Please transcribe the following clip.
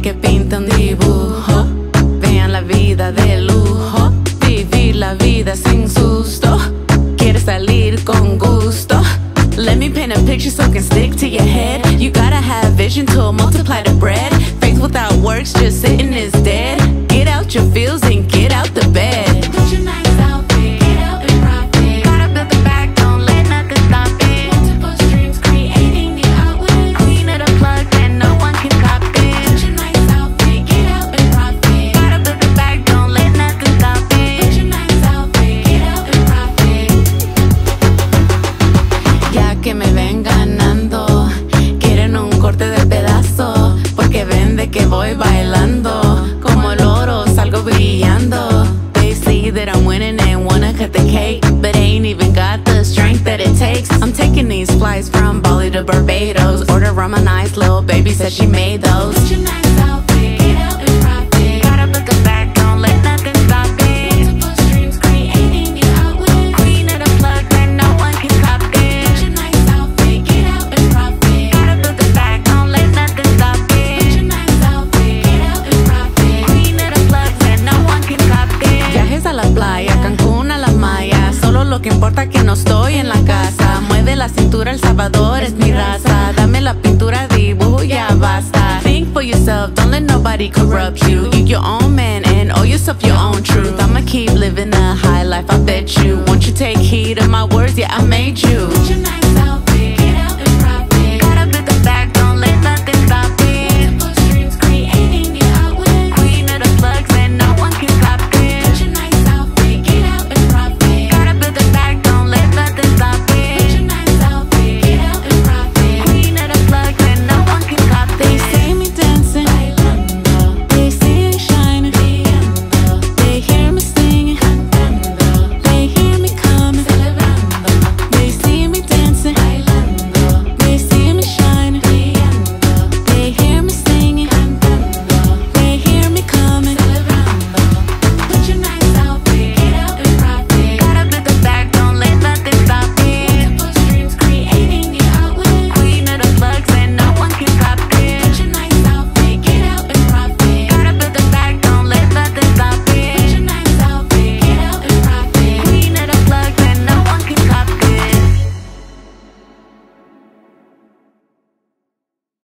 que pinta un dibujo. Vean la vida de lujo, vivir la vida sin susto. Salir con gusto. Let me paint a picture so it can stick to your head. You gotta have vision to multiply the bread. Faith without works just sitting is dead. Get out your feels. These flights from Bali to Barbados, order on my nice little baby said she made those. Put your nice outfit, get out and. Gotta put the back, don't let nothing stop it. Multiple streams creating. Queen of the plug, no one can Put your nice outfit, get out and. Gotta put the back, don't let nothing stop Put your nice outfit, get out and. Queen of the plugs and no one can it. Viajes a la playa, Cancún a las Mayas. Solo lo que importa que no estoy en la casa. La cintura, El Salvador es mi raza. Dame la pintura, dibujo, ya basta. Think for yourself, don't let nobody corrupt you. You your own man and owe yourself your own truth. I'ma keep living a high life, I bet you. Won't you take heed of my words? Yeah, I made you.